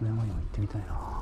娘も行ってみたいな。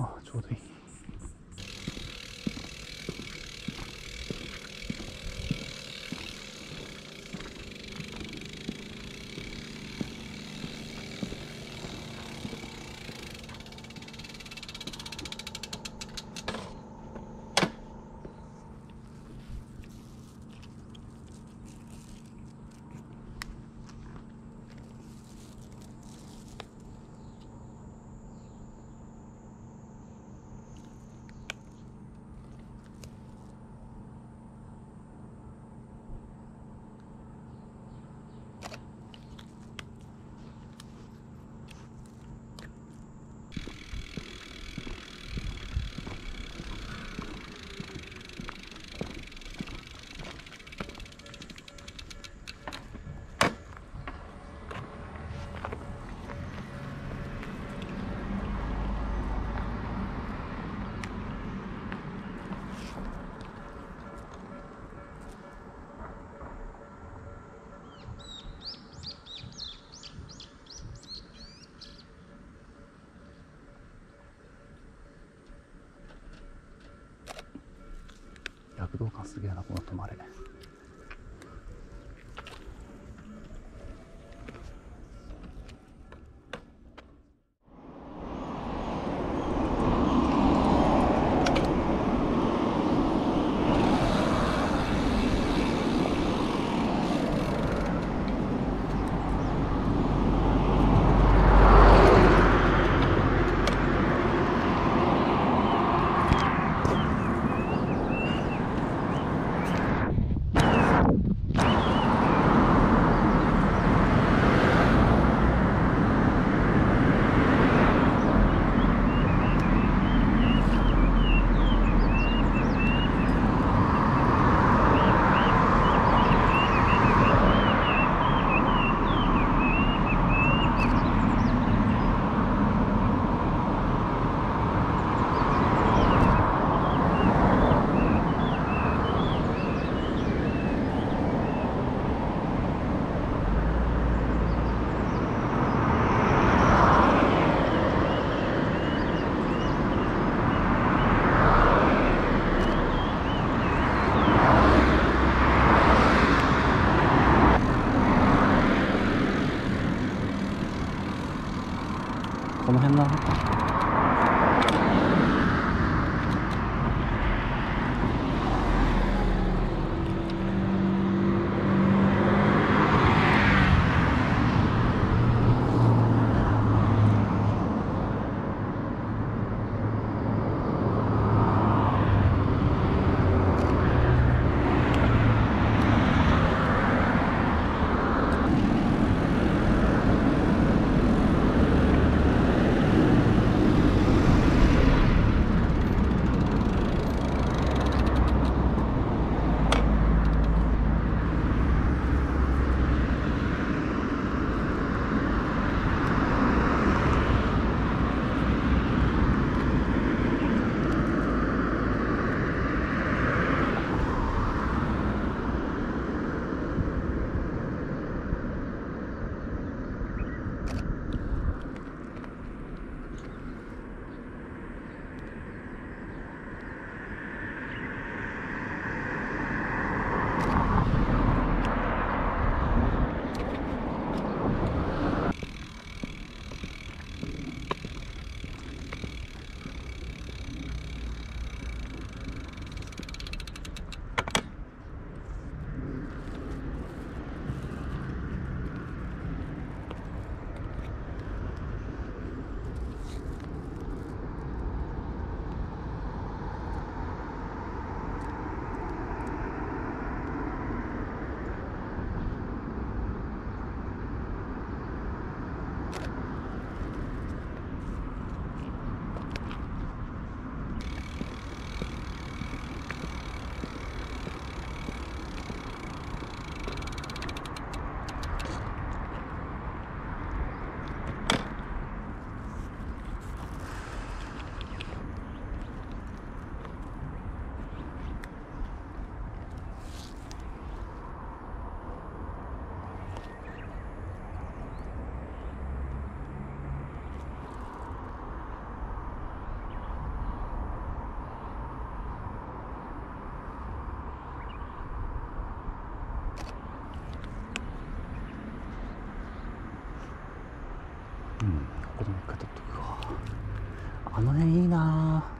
あちょうすげえなこの止まれ。この辺なうん。ここでも一回撮っとくかあの辺いいな。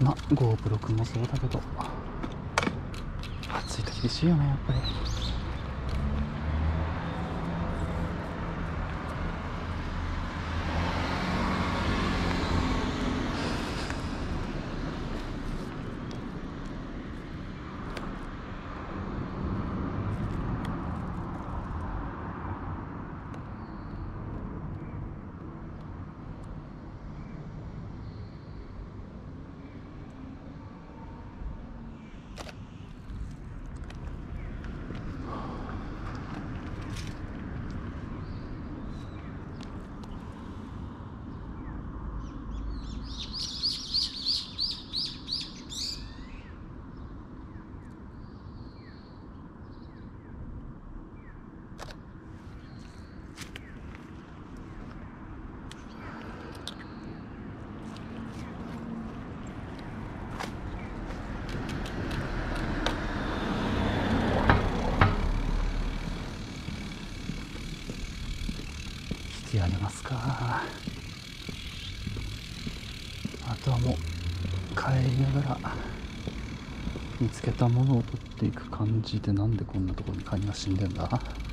まあ GoPro 君もそうだけど。暑いと厳しいよねやっぱり。ますか。あとはもう帰りながら見つけたものを取っていく感じでなんでこんなところにカニが死んでんだ。